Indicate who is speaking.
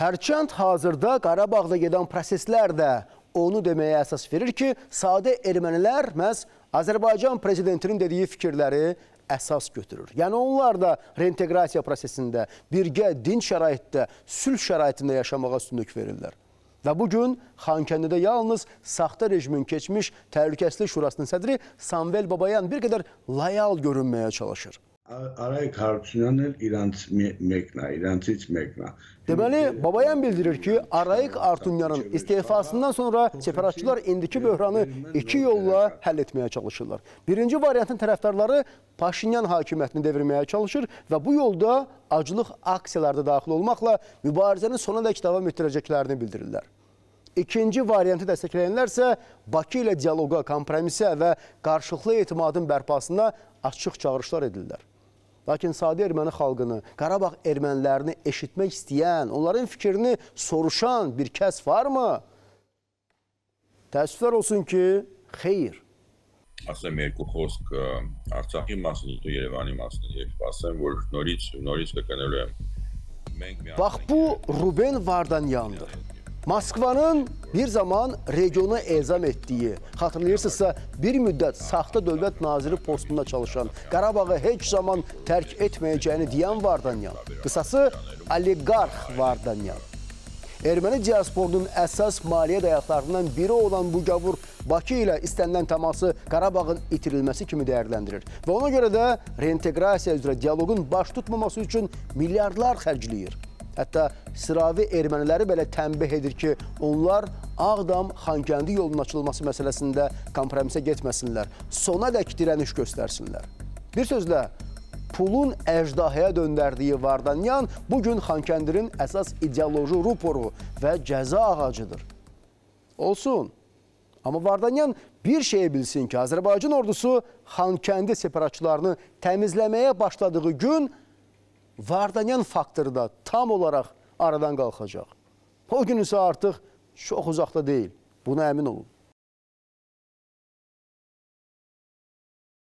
Speaker 1: Hərçənd hazırda Qarabağda gedən proseslər də onu deməyə əsas verir ki, sadə ermənilər məhz Azərbaycan prezidentinin dediyi fikirləri əsas götürür. Yəni onlar da reinteqrasiya prosesində birgə dinç şəraitdə, sülh şəraitində yaşamağa üstünlük verirlər. Və bugün Xankəndidə yalnız saxta rejimin keçmiş Təhlükəsizlik Şurasının sədri Samvel Babayan bir qədər layal görünməyə çalışır.
Speaker 2: Arayik Harpçunyan el İranç mekna, İrançiç mekna.
Speaker 1: Deməli, Babayan bildirir ki, Arayik Artunyanın istifasından sonra separatçılar indiki böhranı iki yolla həll etməyə çalışırlar. Birinci variantın tərəfdarları Paşinyan hakimiyyətini devirməyə çalışır və bu yolda aclıq aksiyalarda daxil olmaqla mübarizəni sona dək davam etdirəcəklərini bildirirlər. İkinci variantı dəstəkləyənlər isə Bakı ilə dialoqa, kompromisə və qarşılıqlı etimadın bərpasına açıq çağırışlar edirlər. Lakin sadə erməni xalqını, Qarabağ ermənilərini eşitmək istəyən, onların fikrini soruşan bir kəs varmı? Təəssüflər olsun ki, xeyr.
Speaker 3: ասեմ երկու խոսք Արցախի մասին ու Երևանի մասին եւ ասեմ որ նորից նորից կկնելու եմ մենք
Speaker 1: Bax bu Ruben Vardanyandır. Moskvanın bir zaman regionu ezam etdiyi, xatırlayırsınızsa bir müddət saxta dövlət naziri postunda çalışan, Qarabağı heç zaman tərk etməyəcəyini deyən Vardanyan, qısası oliqarx Vardanyan. Erməni diasporunun əsas maliyyə dayaqlarından biri olan bu gavur Bakı ilə istənilən təması Qarabağın itirilməsi kimi dəyərləndirir. Və ona görə də reinteqrasiya üzrə dialoqun baş tutmaması üçün milyardlar xərcləyir. Hətta sıravi erməniləri belə tənbih edir ki, onlar Ağdam Xankəndi yolunun açılması məsələsində kompromisə getməsinlər, sona dək dirəniş göstərsinlər. Bir sözlə, pulun əjdahaya döndərdiyi Vardanyan bugün Xankəndirin əsas ideoloji ruporu və cəza ağacıdır. Olsun. Amma Vardanyan bir şeyi bilsin ki, Azərbaycan ordusu Xankəndi separatçılarını təmizləməyə başladığı gün Vardanyan faktoru da tam olaraq aradan qalxacaq. O gün isə artıq çox uzaqda deyil. Buna əmin olun.